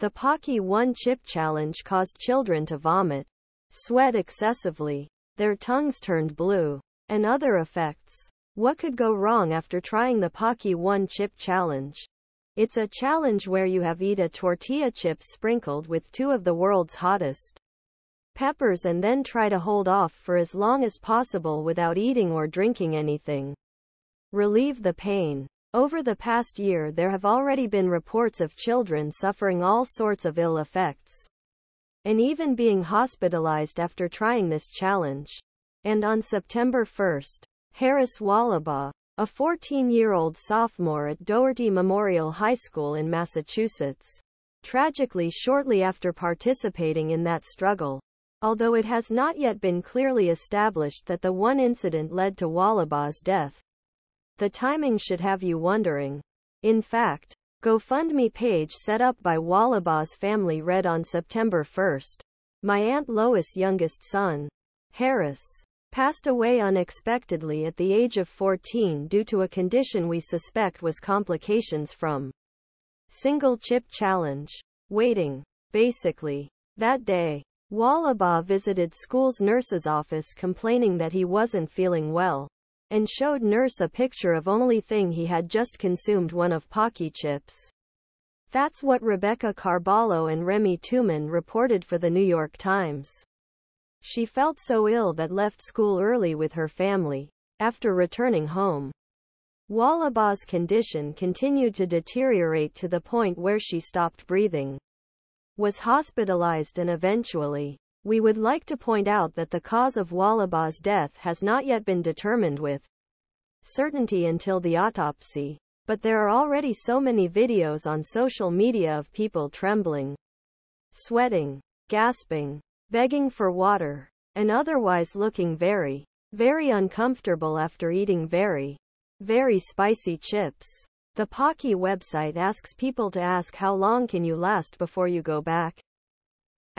The Paqui One Chip Challenge caused children to vomit, sweat excessively, their tongues turned blue, and other effects. What could go wrong after trying the Paqui One Chip Challenge? It's a challenge where you have eat a tortilla chip sprinkled with two of the world's hottest peppers and then try to hold off for as long as possible without eating or drinking anything. Relieve the pain. Over the past year there have already been reports of children suffering all sorts of ill effects. And even being hospitalized after trying this challenge. And on September 1st, Harris Wolobah, a 14-year-old sophomore at Doherty Memorial High School in Massachusetts, tragically shortly after participating in that struggle, although it has not yet been clearly established that the one incident led to Wolobah's death. The timing should have you wondering. In fact, GoFundMe page set up by Wolobah's family read on September 1st. My Aunt Lois' youngest son, Harris, passed away unexpectedly at the age of 14 due to a condition we suspect was complications from single chip challenge. Waiting. Basically. That day, Wolobah visited school's nurse's office complaining that he wasn't feeling well and showed nurse a picture of only thing he had just consumed one of Paqui chips. That's what Rebecca Carballo and Remy Tumin reported for the New York Times. She felt so ill that left school early with her family. After returning home, Wolobah's condition continued to deteriorate to the point where she stopped breathing, was hospitalized and eventually we would like to point out that the cause of Wolobah's death has not yet been determined with certainty until the autopsy. But there are already so many videos on social media of people trembling, sweating, gasping, begging for water, and otherwise looking very, very uncomfortable after eating very, very spicy chips. The Paqui website asks people to ask how long can you last before you go back.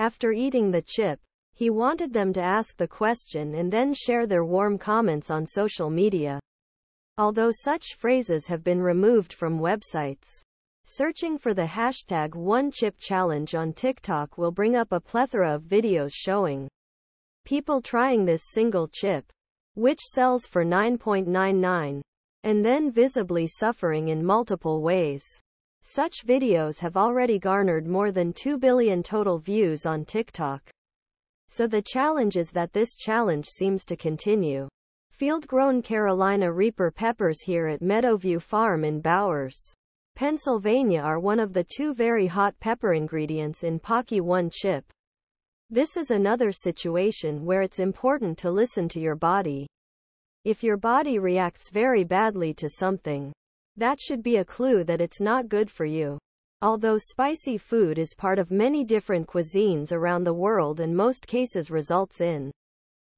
After eating the chip, he wanted them to ask the question and then share their warm comments on social media. Although such phrases have been removed from websites, searching for the hashtag One Chip Challenge on TikTok will bring up a plethora of videos showing people trying this single chip, which sells for 9.99, and then visibly suffering in multiple ways. Such videos have already garnered more than 2 billion total views on TikTok. So the challenge is that this challenge seems to continue. Field-grown Carolina Reaper peppers here at Meadowview Farm in Bowers, Pennsylvania are one of the two very hot pepper ingredients in Paqui One chip. This is another situation where it's important to listen to your body. If your body reacts very badly to something, that should be a clue that it's not good for you. Although spicy food is part of many different cuisines around the world and most cases results in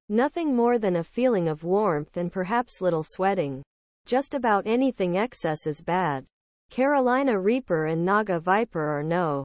nothing more than a feeling of warmth and perhaps little sweating. Just about anything excess is bad. Carolina Reaper and Naga Viper are no